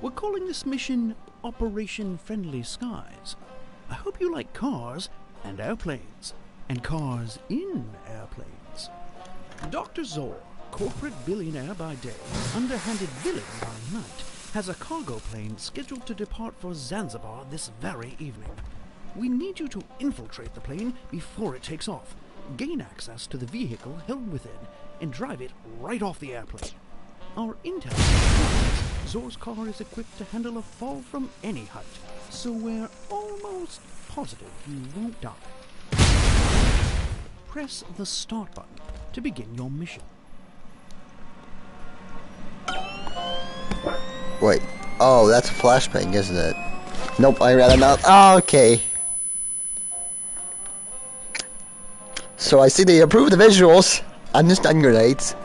We're calling this mission Operation Friendly Skies. I hope you like cars and airplanes, and cars in airplanes. Dr. Zor, corporate billionaire by day, underhanded villain by night, has a cargo plane scheduled to depart for Zanzibar this very evening. We need you to infiltrate the plane before it takes off, gain access to the vehicle held within, and drive it right off the airplane. Our intel confirms Zor's car is equipped to handle a fall from any height, so we're almost positive you won't die. Press the start button to begin your mission. Wait. Oh, that's a flashbang, isn't it? Nope, I'd rather not. Oh, okay. So I see they approve the visuals on the stun grenades.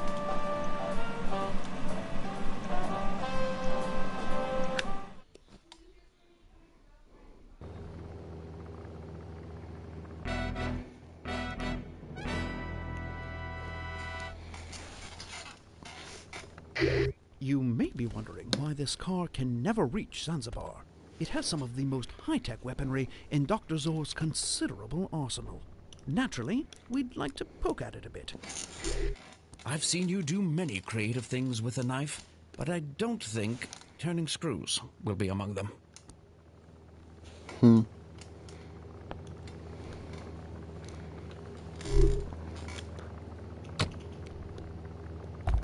You may be wondering why this car can never reach Zanzibar. It has some of the most high-tech weaponry in Dr. Zor's considerable arsenal. Naturally, we'd like to poke at it a bit. I've seen you do many creative things with a knife, but I don't think turning screws will be among them.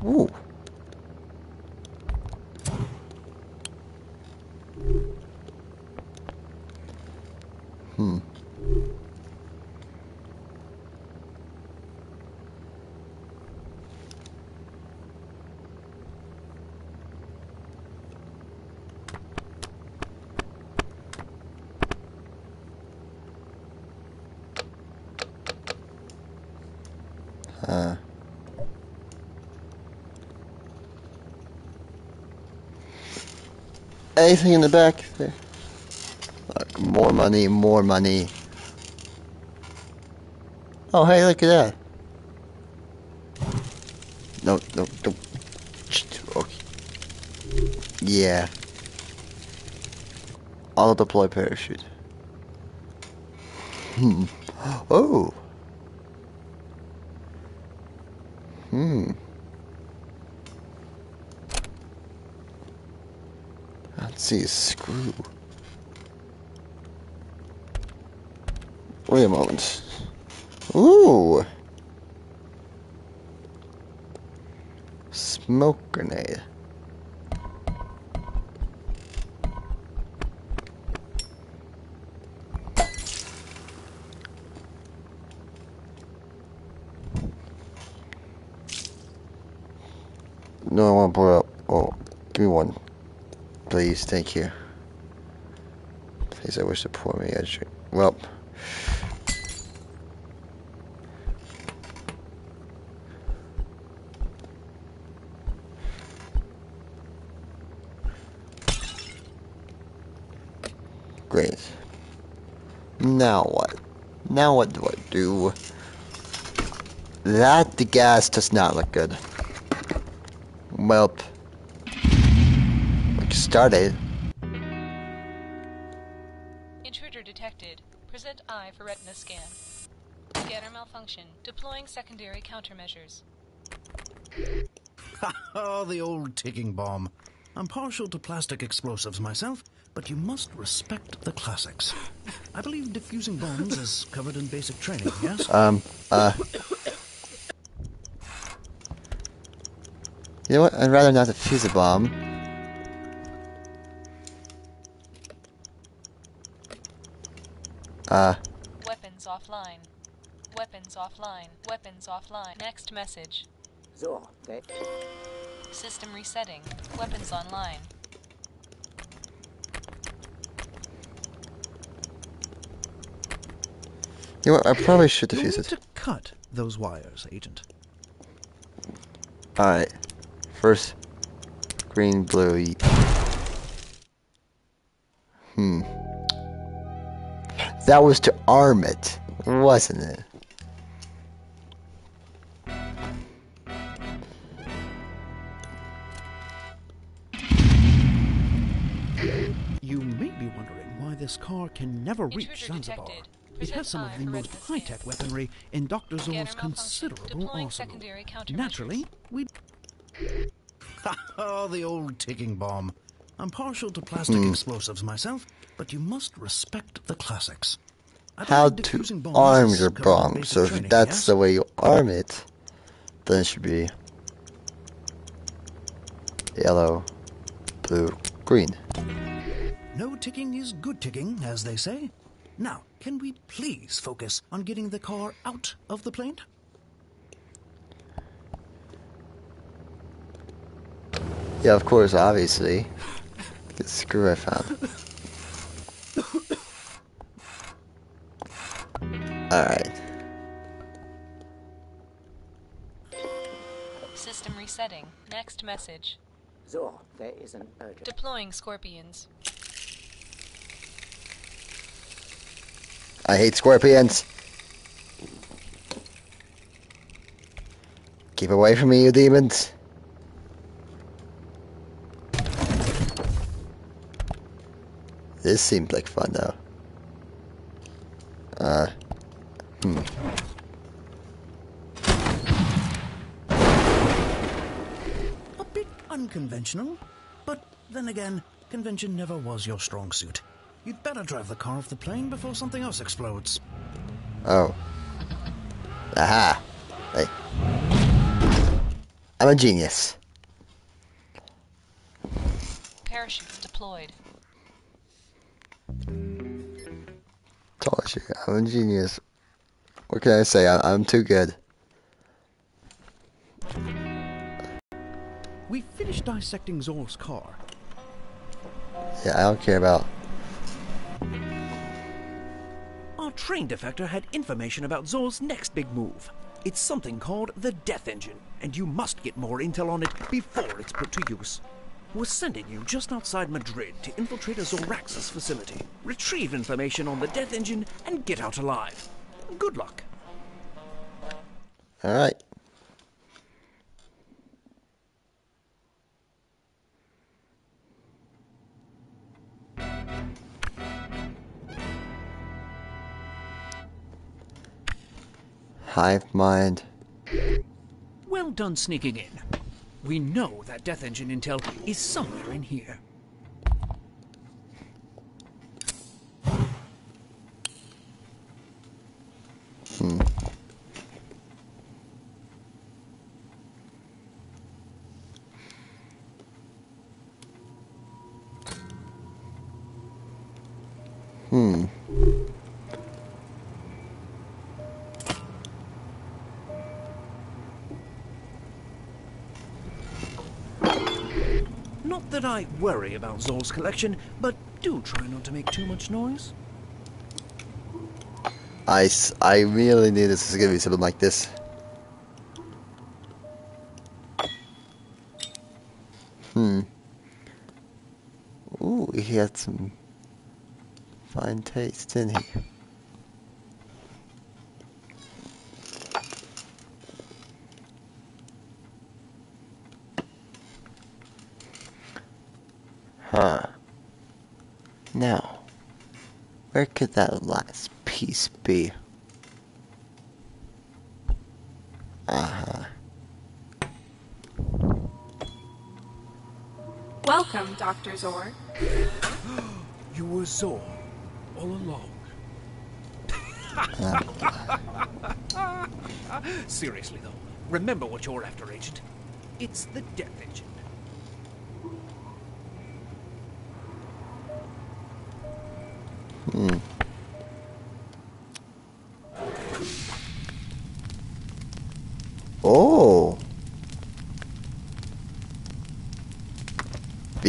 Ooh. Hmm. Uh. Anything in the back there? Look, more money, more money. Oh, hey, look at that. No, no, no. Okay. Yeah. Auto deploy parachute. Hmm. Oh. Hmm. See, screw. Wait a moment. Ooh. Smoke grenade. No, I want to blow up. Oh, give me one. Please, thank you. Please, I wish to pour me a drink. Well. Great. Now what? Now what do I do? That the gas does not look good. Welp. We started. Intruder detected. Present eye for retina scan. Scanner malfunction. Deploying secondary countermeasures. Oh, the old ticking bomb. I'm partial to plastic explosives myself, but you must respect the classics. I believe defusing bombs is covered in basic training, yes? Um, uh. You know what? I'd rather not defuse a bomb. Uh, Weapons offline. Weapons offline. Weapons offline. Next message. So, that System resetting. Weapons online. you know what? I probably should You'll defuse need it. to cut those wires, Agent. Alright. First, green, blue. Hmm. That was to arm it, wasn't it? You may be wondering why this car can never reach Zanzibar. detected. It has some of the most high-tech weaponry in Dr. Scanner Zor's considerable arsenal. Naturally, we Oh, the old ticking bomb. I'm partial to plastic hmm. explosives myself, but you must respect the classics. I How to arm your bomb. So if training, that's yes? the way you arm it, then it should be yellow, blue, green. No ticking is good ticking, as they say. Now, can we please focus on getting the car out of the plane? Yeah, of course, obviously. Get screw I found. Alright. System resetting. Next message. So, there is an urgent. Deploying scorpions. I hate scorpions. Keep away from me, you demons. This seemed like fun, though. Uh, hmm. A bit unconventional, but then again, convention never was your strong suit. You'd better drive the car off the plane before something else explodes. Oh. Aha. Hey. I'm a genius. Parachutes deployed. You, I'm a genius. What can I say? I I'm too good. we finished dissecting Zor's car. Yeah, I don't care about. Our train defector had information about Zor's next big move. It's something called the Death Engine, and you must get more intel on it before it's put to use. We're sending you just outside Madrid to infiltrate a Zoraxis facility, retrieve information on the Death Engine, and get out alive. Good luck. Alright. Hive mind. Well done sneaking in. We know that Death Engine intel is somewhere in here. Hmm. I worry about Zor's collection, but do try not to make too much noise. I, I really knew this was gonna be something like this. Hmm. Ooh, he had some fine taste, didn't he? Huh. Now, where could that last piece be? Uh-huh. Welcome, Dr. Zor. You were Zor all along. Seriously, though, remember what you're after, Agent. It's the Death Engine. Hmm.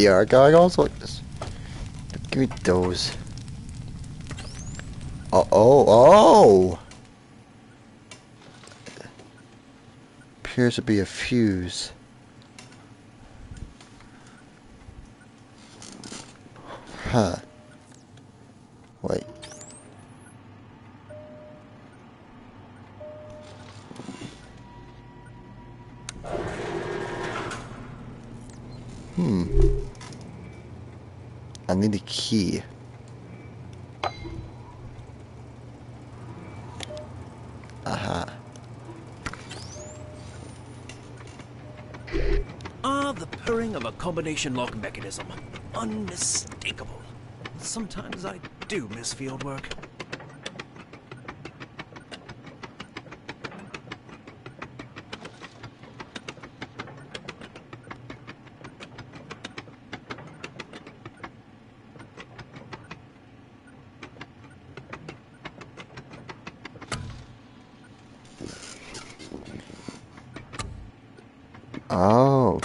VR goggles? This. Give me those. Oh, oh, oh! Appears to be a fuse. Huh. Need key. Aha. Ah, the purring of a combination lock mechanism. Unmistakable. Sometimes I do miss field work. Oh.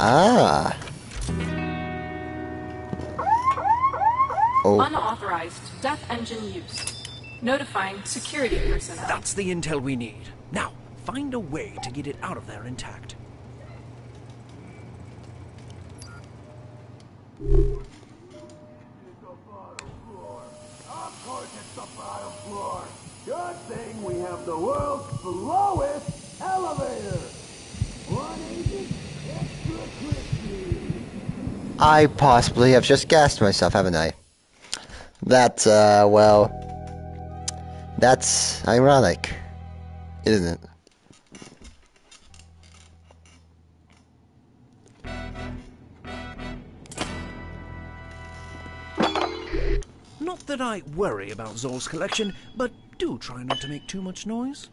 Ah. Oh, Unauthorized death engine use. Notifying security personnel. That's the intel we need. Now, find a way to get it out of there intact. I possibly have just gassed myself, haven't I? That, uh, well, that's ironic, isn't it? Not that I worry about Zor's collection, but do try not to make too much noise.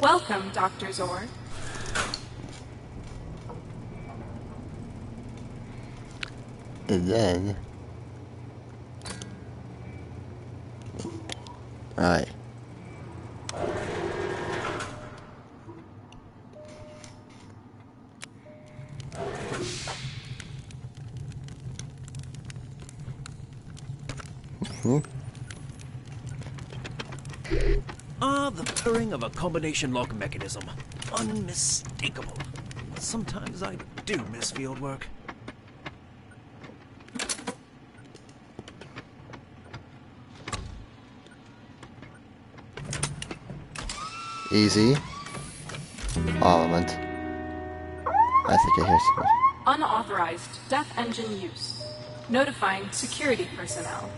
Welcome, Dr. Zor. And then... Right. Combination lock mechanism. Unmistakable. Sometimes I do miss field work. Easy. Armament. I think I hear something. Unauthorized death engine use. Notifying security personnel.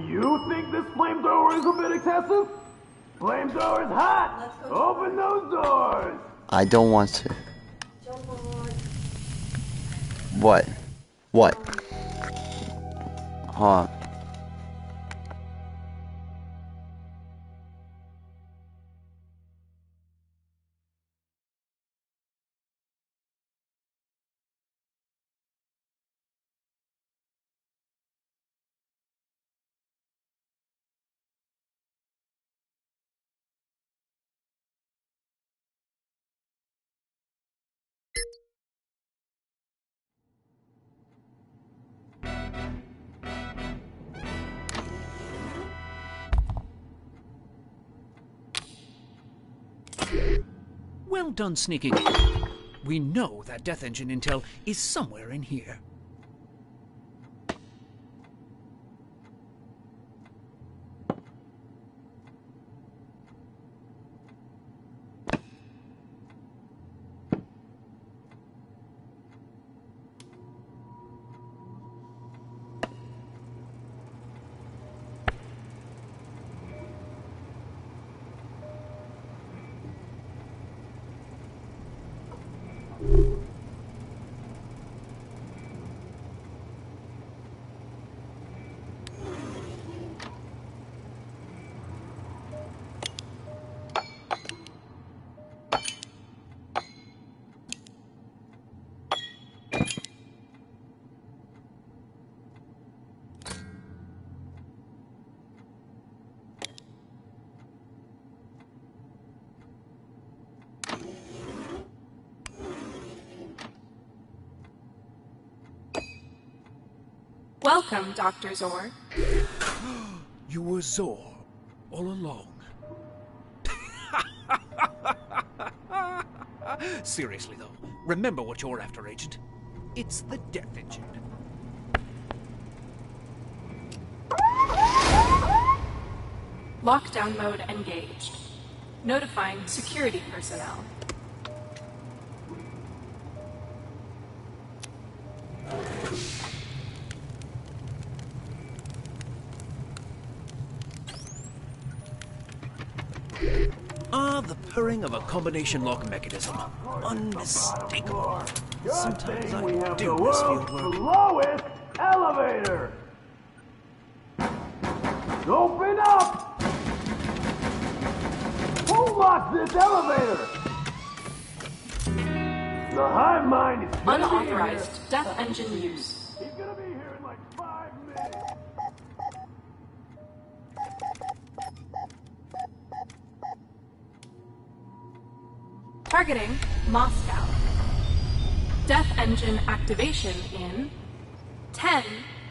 Do you think this flamethrower is a bit excessive? Flamethrower's hot! Open those doors! I don't want to. What? What? Huh. Done sneaking. We know that Death Engine intel is somewhere in here. Welcome, Dr. Zor. You were Zor all along. Seriously, though, remember what you're after, Agent. It's the Death Engine. Lockdown mode engaged. Notifying security personnel. Of a combination lock mechanism. Unmistakable. Good Sometimes thing I we have do the miss world's field work. slowest elevator. Open up! Who locked this elevator? The hive mind is gonna be here. Unauthorized death engine use. He's gonna be here in like five minutes. Targeting Moscow. Death engine activation in 10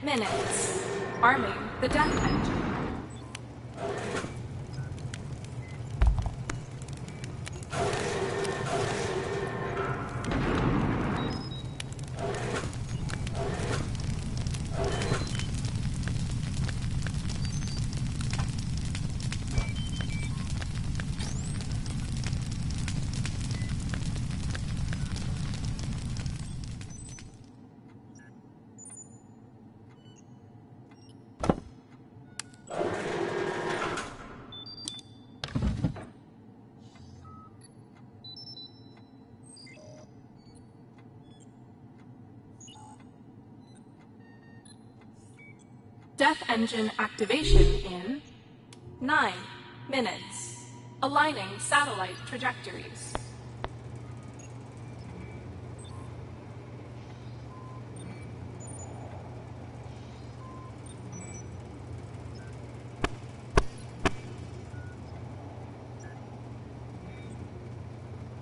minutes. Arming the death engine. Engine activation in 9 minutes. Aligning satellite trajectories.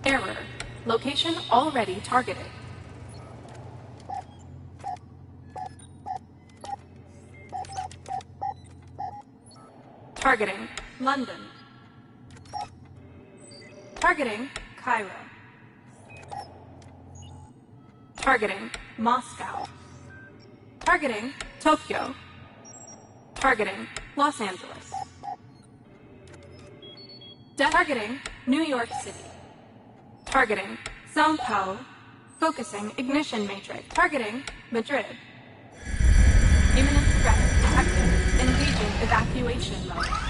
Error. Location already targeted. Targeting London. Targeting Cairo. Targeting Moscow. Targeting Tokyo. Targeting Los Angeles. Targeting New York City. Targeting Sao Paulo. Focusing ignition matrix. Targeting Madrid. Imminent threat detected. Engaging evacuation mode.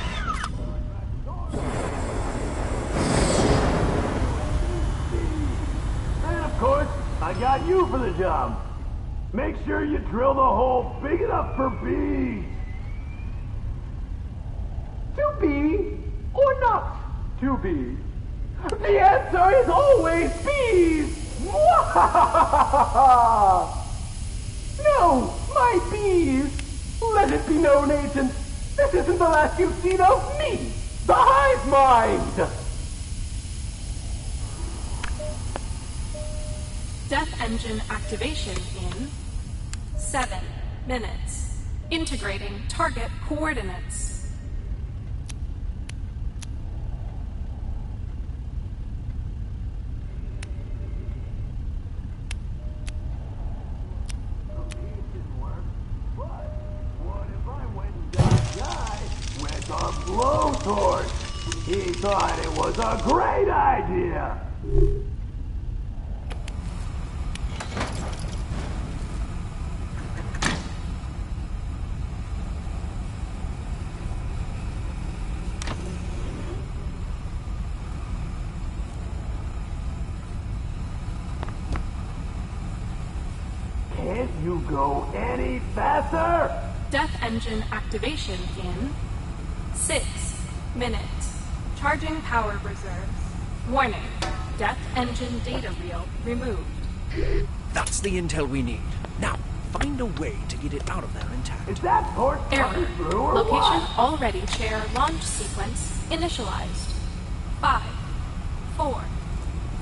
Course, I got you for the job. Make sure you drill the hole big enough for bees. To be or not to be? The answer is always bees! no, my bees! Let it be known, Agent, this isn't the last you've seen of me, the Hive Mind! Death engine activation in 7 minutes. Integrating target coordinates. What if I went and got a guy with a blowtorch? He thought it was a great idea. Can't you go any faster? Death engine activation in 6 minutes. Charging power reserves. Warning. Death engine data reel removed. That's the intel we need. Now, find a way to get it out of there intact. Is that torch Error. coming through or Location what? already chair launch sequence initialized. Five, four,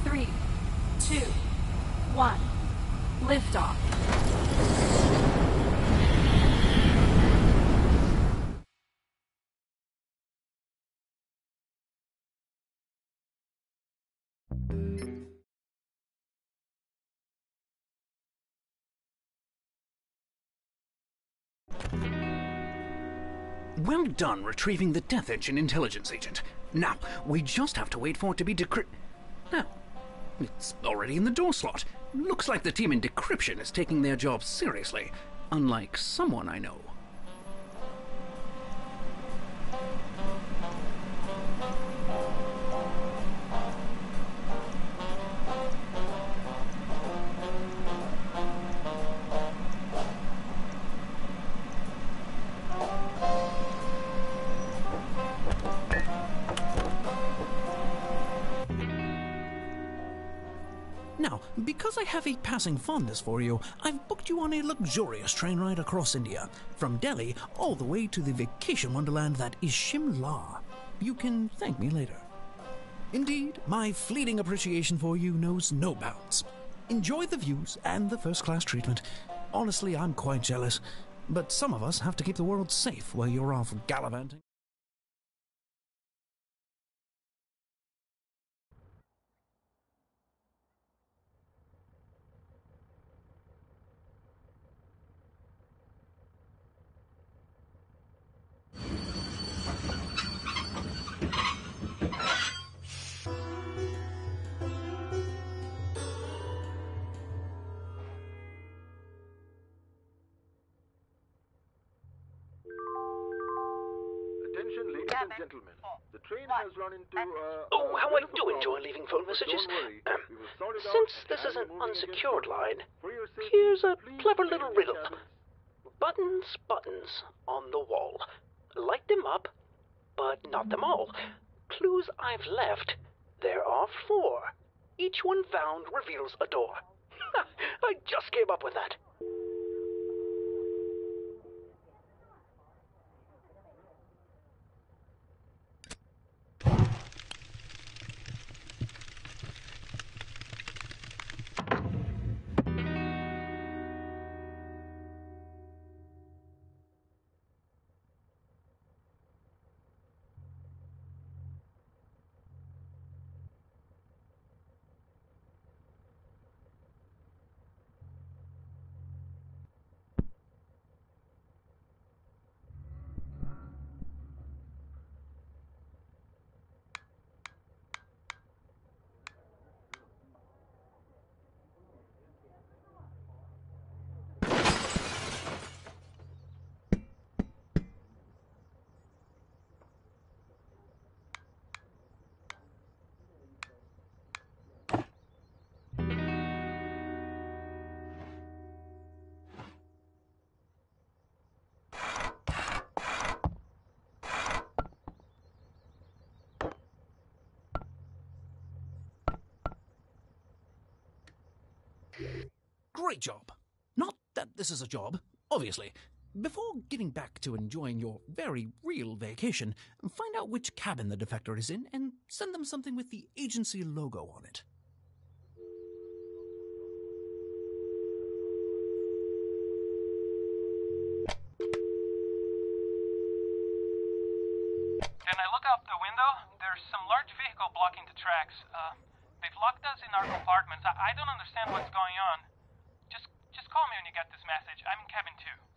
three, two, one. Liftoff. Well done retrieving the Death Engine intelligence agent. Now, we just have to wait for it to be decrypted. Now, it's already in the door slot. Looks like the team in decryption is taking their job seriously, unlike someone I know. Now, because I have a passing fondness for you, I've booked you on a luxurious train ride across India, from Delhi all the way to the vacation wonderland that is Shimla. You can thank me later. Indeed, my fleeting appreciation for you knows no bounds. Enjoy the views and the first class treatment. Honestly, I'm quite jealous. But some of us have to keep the world safe while you're off gallivanting. Has run into. Uh, Oh, how I bit of a do enjoy leaving phone messages. Um, we will sort it out Since this is an you moving again unsecured line, here's a clever little riddle. Buttons, buttons on the wall. Light them up, but not them all. Clues I've left. There are four. Each one found reveals a door. I just came up with that. Great job. Not that this is a job, obviously. Before getting back to enjoying your very real vacation, find out which cabin the defector is in and send them something with the agency logo on it. Can I look out the window? There's some large vehicle blocking the tracks. Uh, they've locked us in our compartments. I, I don't understand what's going on. Get this message. I'm in cabin two.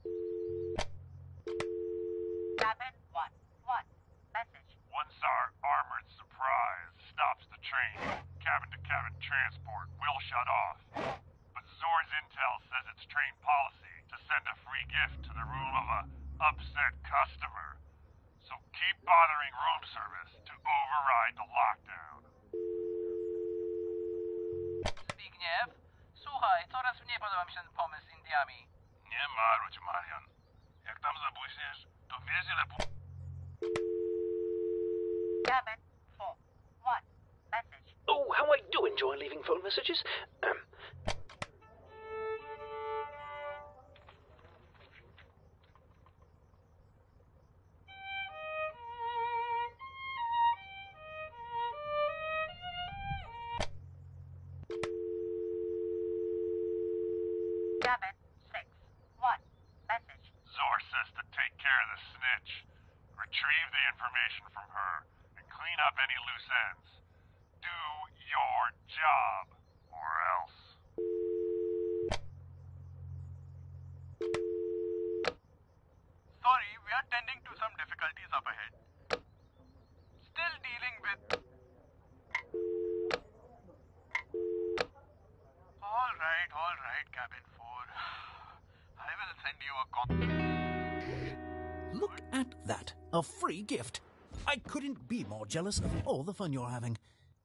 Free gift. I couldn't be more jealous of all the fun you're having.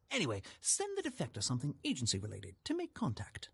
Anyway, send the defector something agency related to make contact.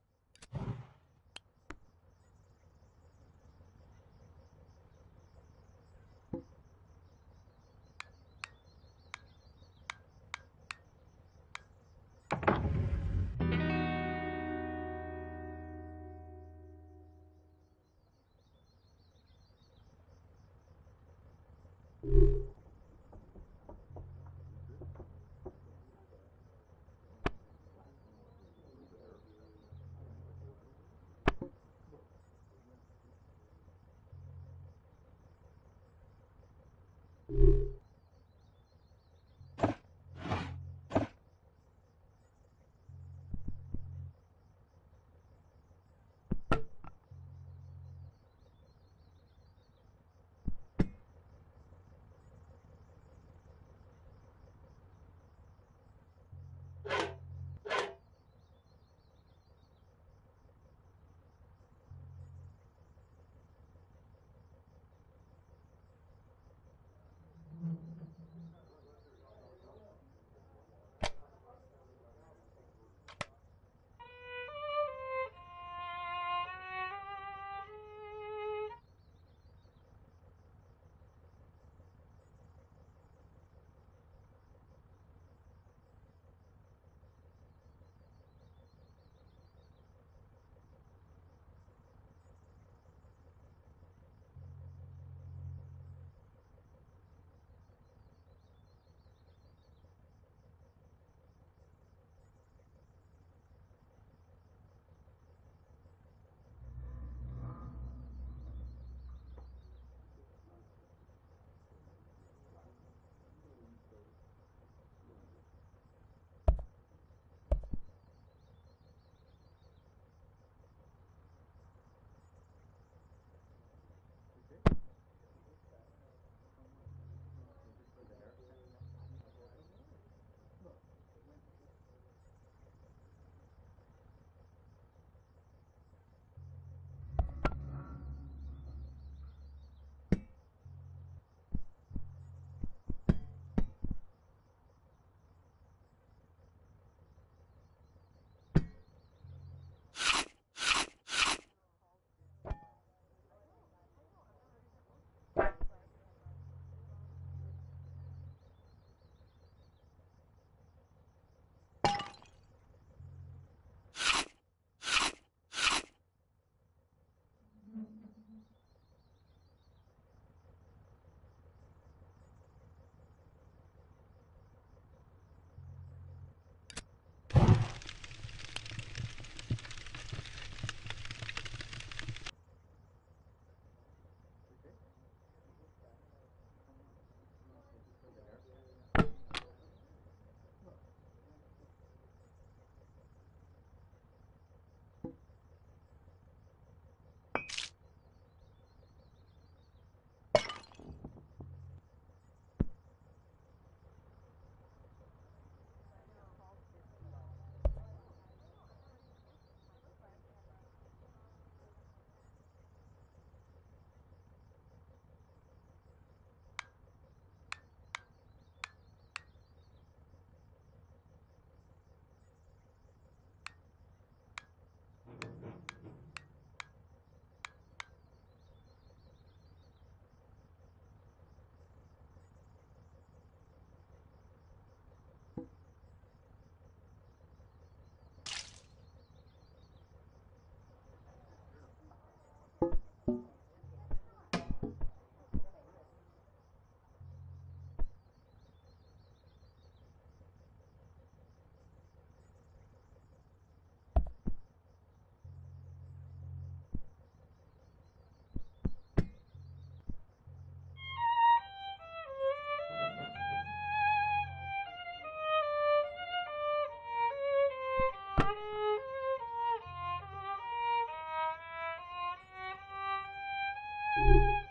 Thank you.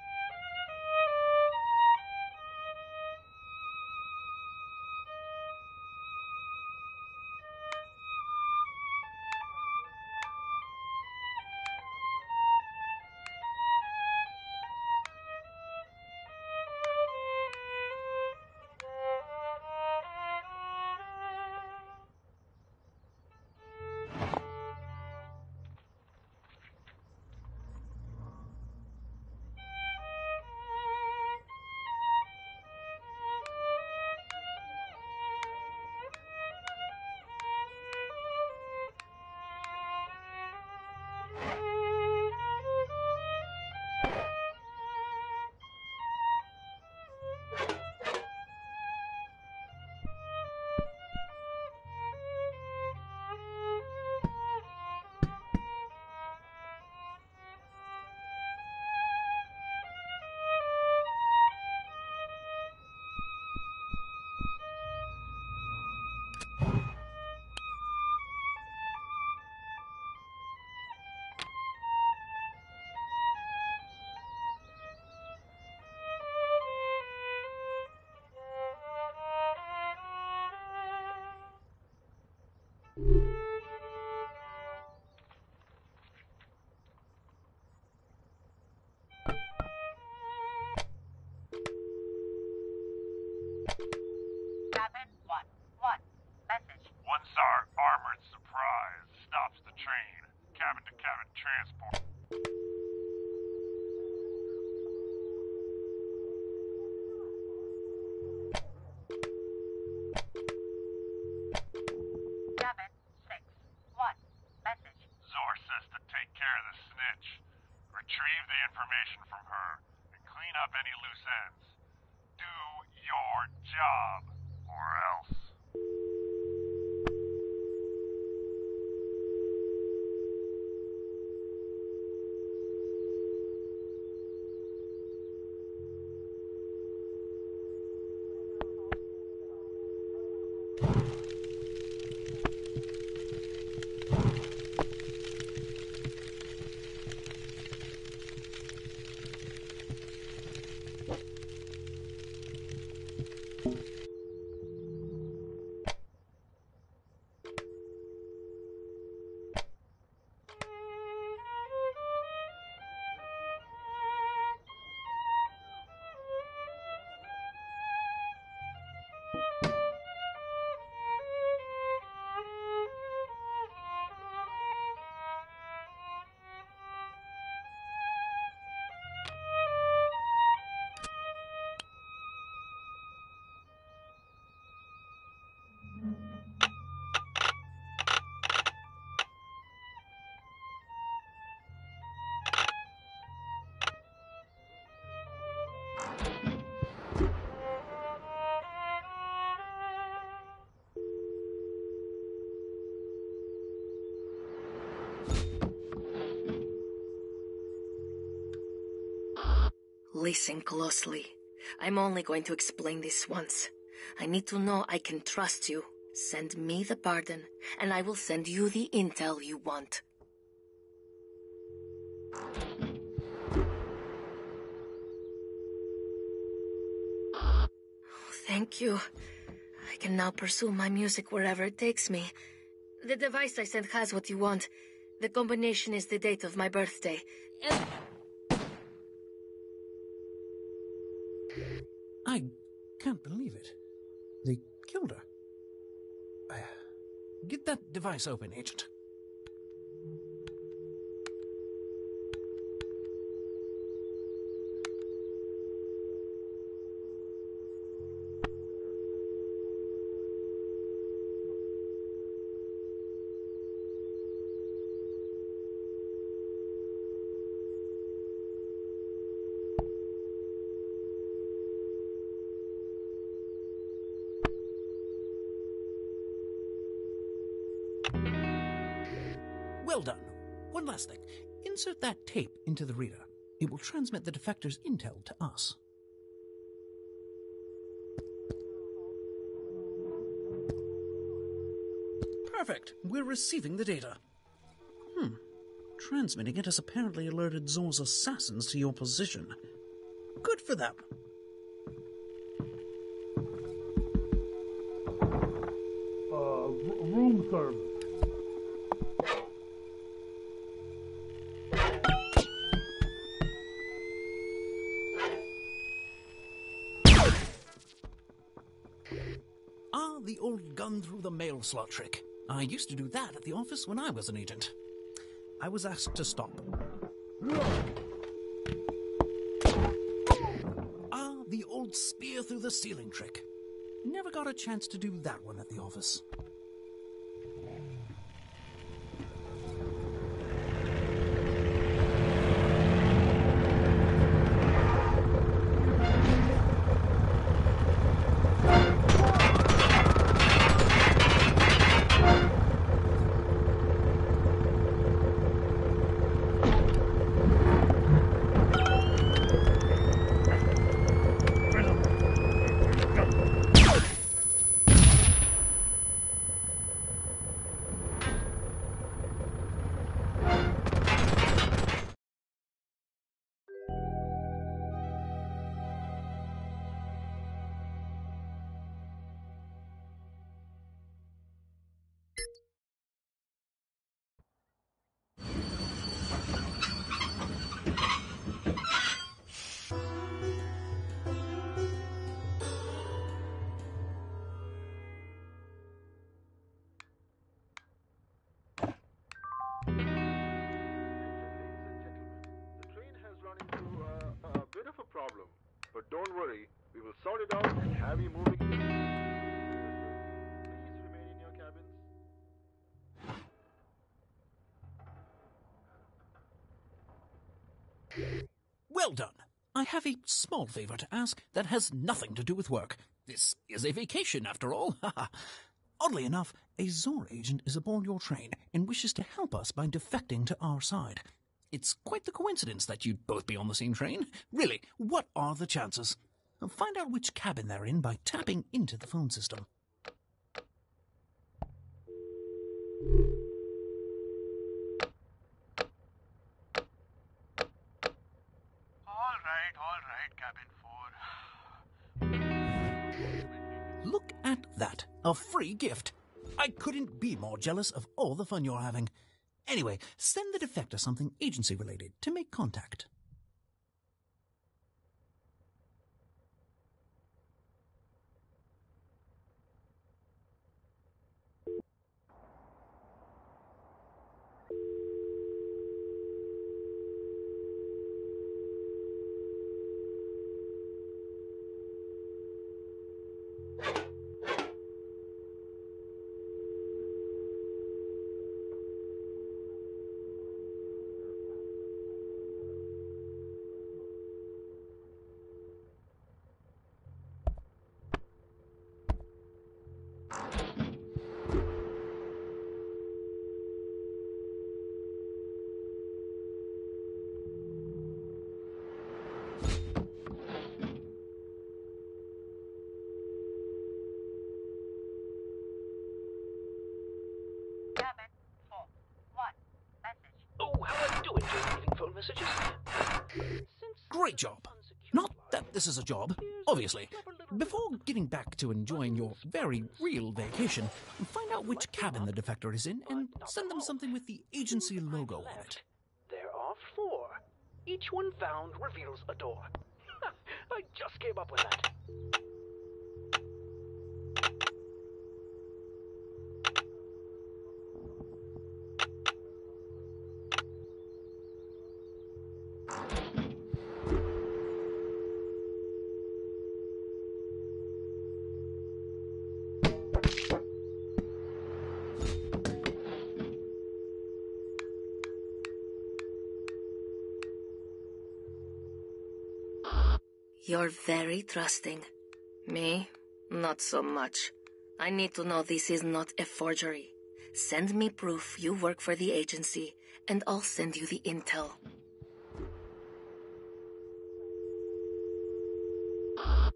Listen closely. I'm only going to explain this once. I need to know I can trust you. Send me the pardon, and I will send you the intel you want. Oh, thank you. I can now pursue my music wherever it takes me. The device I sent has what you want. The combination is the date of my birthday. And I can't believe it. They killed her. Uh, Get that device open, Agent. Well done. One last thing. Insert that tape into the reader. It will transmit the defector's intel to us. Perfect. We're receiving the data. Hmm. Transmitting it has apparently alerted Zor's assassins to your position. Good for them. Uh, room service. Through the mail slot trick. I used to do that at the office when I was an agent. I was asked to stop. Ah, the old spear through the ceiling trick. Never got a chance to do that one at the office. But don't worry, we will sort it out and have you moving. Please remain in your cabins. Well done. I have a small favor to ask that has nothing to do with work. This is a vacation, after all. Oddly enough, a Zor agent is aboard your train and wishes to help us by defecting to our side. It's quite the coincidence that you'd both be on the same train. Really, what are the chances? Find out which cabin they're in by tapping into the phone system. All right, all right, cabin four. Look at that. A free gift. I couldn't be more jealous of all the fun you're having. Anyway, send the defector something agency related to make contact. Cabin four. One. Message. Oh, how I do enjoy reading phone messages. Great job. Not that this is a job, obviously. Before getting back to enjoying your very real vacation, find out which cabin the defector is in and send them something with the agency logo on it. There are four. Each one found reveals a door. I just came up with that. You're very trusting. Me? Not so much. I need to know this is not a forgery. Send me proof you work for the agency, and I'll send you the intel. Oh,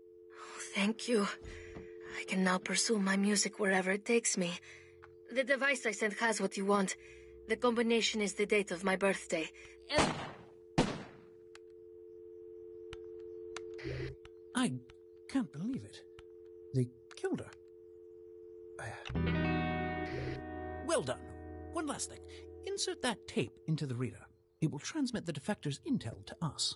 Thank you. I can now pursue my music wherever it takes me. The device I sent has what you want. The combination is the date of my birthday. And I can't believe it. They killed her. Well done. One last thing. Insert that tape into the reader. It will transmit the defector's intel to us.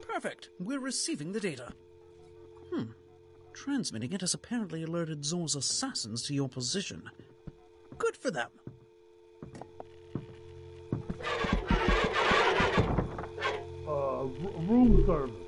Perfect. We're receiving the data. Hmm. Transmitting it has apparently alerted Zor's assassins to your position. Good for them. Room service.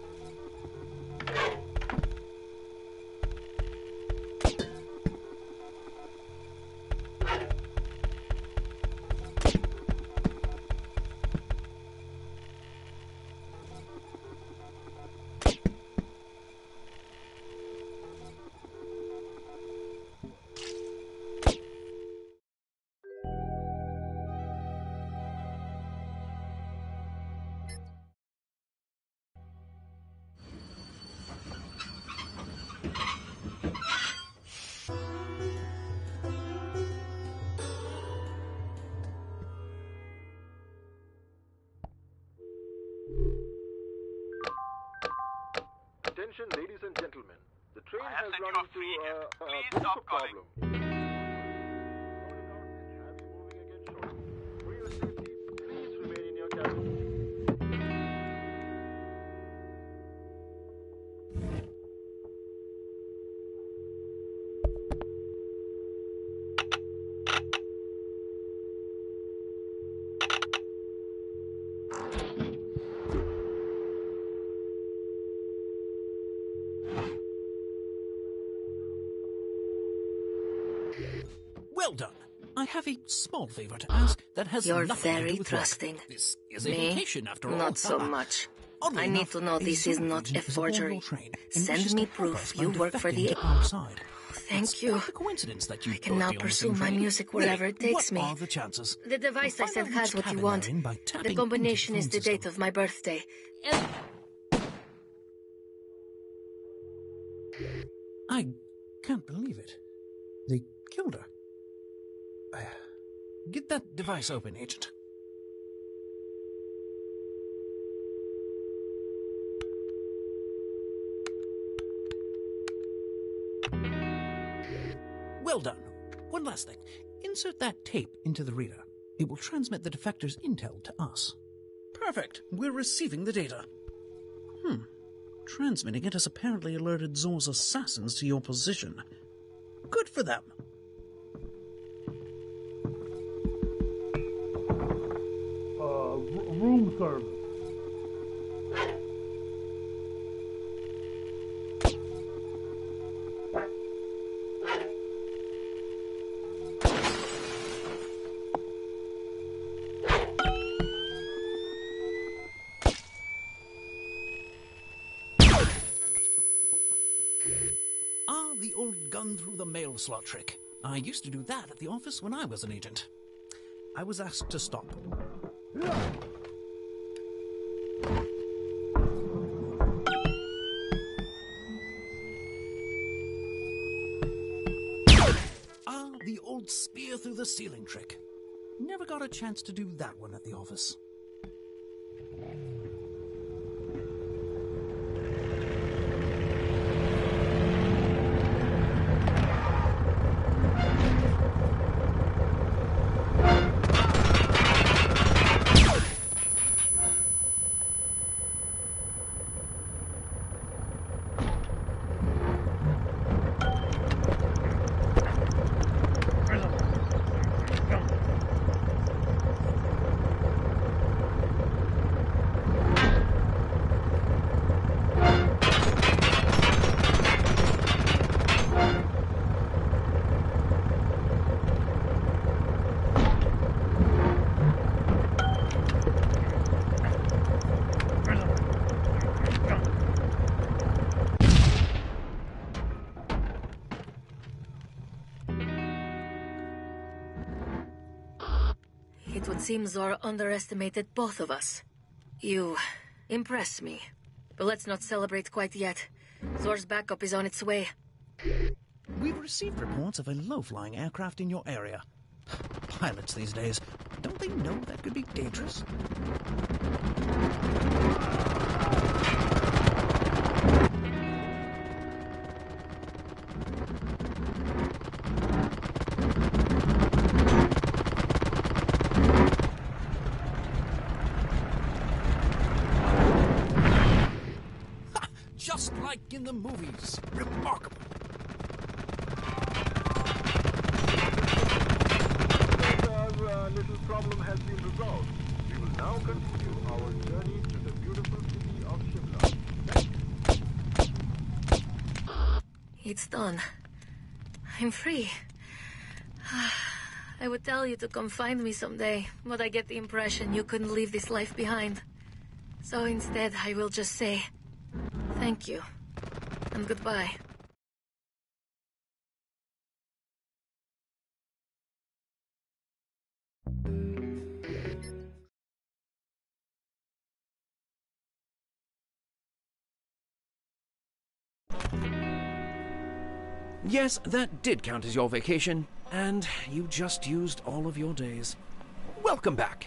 Uh, Please stop calling. problem. Have a small favor to ask that has You're nothing to very do with trusting. Work. This is a Me? vacation, after all. Not so ah, ah. much. Oddly I need enough, to know this is not a agent is aboard forgery. Send me proof you work for the. to our. Thank It's you. a coincidence that you I can now be on the pursue my music wherever Really, it takes what me. are the chances? The device I out has what you want. they're in by The combination is the date of my birthday. And I can't believe it. They killed her. Get that device open, Agent. Well done. One last thing. Insert that tape into the reader. It will transmit the defector's intel to us. Perfect. We're receiving the data. Hmm. Transmitting it has apparently alerted Zor's assassins to your position. Good for them. Ah, the old gun through the mail slot trick. I used to do that at the office when I was an agent. I was asked to stop. Ceiling trick. Never got a chance to do that one at the office. It would seem Zor underestimated both of us. You impress me. But let's not celebrate quite yet. Zor's backup is on its way. We've received reports of a low-flying aircraft in your area. Pilots these days, don't they know that could be dangerous? The movies. Remarkable. Our uh, little problem has been resolved. We will now continue our journey to the beautiful city of Shimla. It's done. I'm free. I would tell you to come find me someday, but I get the impression you couldn't leave this life behind. So instead, I will just say thank you and goodbye. Yes, that did count as your vacation, and you just used all of your days. Welcome back.